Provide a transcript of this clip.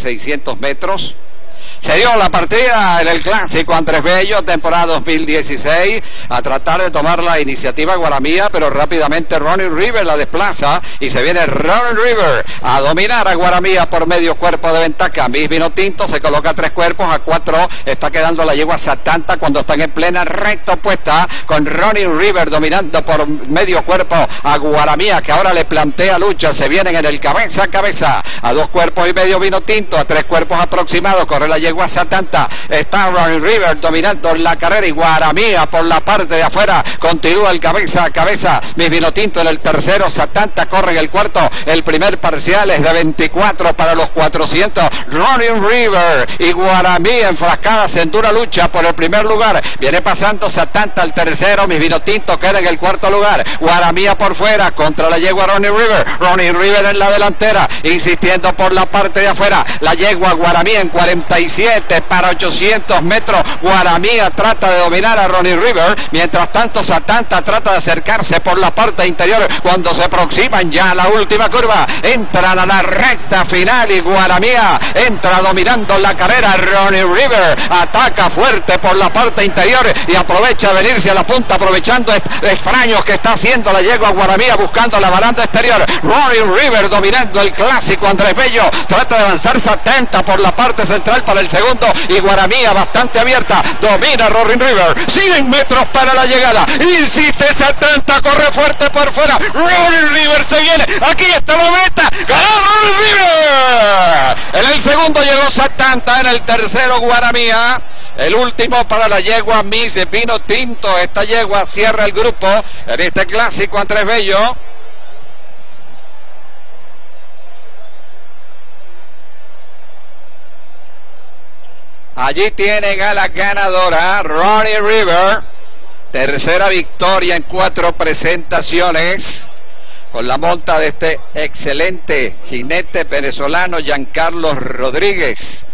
600 metros. Se dio la partida en el clásico Andrés Bello, temporada 2016, a tratar de tomar la iniciativa Guaramía, pero rápidamente Ronnie River la desplaza y se viene Ronnie River a dominar a Guaramía por medio cuerpo de ventaja. Miss Vino Tinto se coloca tres cuerpos a cuatro, está quedando la yegua Satanta cuando están en plena recta opuesta con Ronnie River dominando por medio cuerpo a Guaramía que ahora le plantea lucha, se vienen en el cabeza a cabeza a dos cuerpos y medio Vino Tinto, a tres cuerpos aproximados, corre la yegua Satanta, está River dominando la carrera y Guaramía por la parte de afuera, continúa el cabeza a cabeza, mi vino tinto en el tercero, Satanta corre en el cuarto, el primer parcial es de 24 para los 400, Ronnie River y Guaramí enfrascadas en dura lucha por el primer lugar, viene pasando Satanta al tercero, mi vino tinto queda en el cuarto lugar, Guaramía por fuera contra la yegua Ronnie River, Ronnie River en la delantera, insistiendo por la parte de afuera, la yegua Guaramí en 47 para 800 metros. Guaramía trata de dominar a Ronnie River. Mientras tanto, Satanta trata de acercarse por la parte interior cuando se aproximan ya a la última curva. Entran a la recta final y Guaramía entra dominando la carrera. Ronnie River ataca fuerte por la parte interior y aprovecha venirse a la punta aprovechando extraños que está haciendo la yegua Guaramía buscando la baranda exterior. Ronnie River dominando el clásico Andrés Bello. Trata de avanzar 70 por la parte central para el segundo y Guaramía bastante abierta. Domina Rory River. 100 metros para la llegada. Insiste 70. Corre fuerte por fuera. Rory River se viene. Aquí está la meta. Ganó Rory River. En el segundo llegó 70. En el tercero Guaramía. El último para la yegua Miss Vino Tinto. Esta yegua cierra el grupo en este clásico Andrés Bello. Allí tienen a la ganadora, Ronnie River. Tercera victoria en cuatro presentaciones. Con la monta de este excelente jinete venezolano Giancarlo Rodríguez.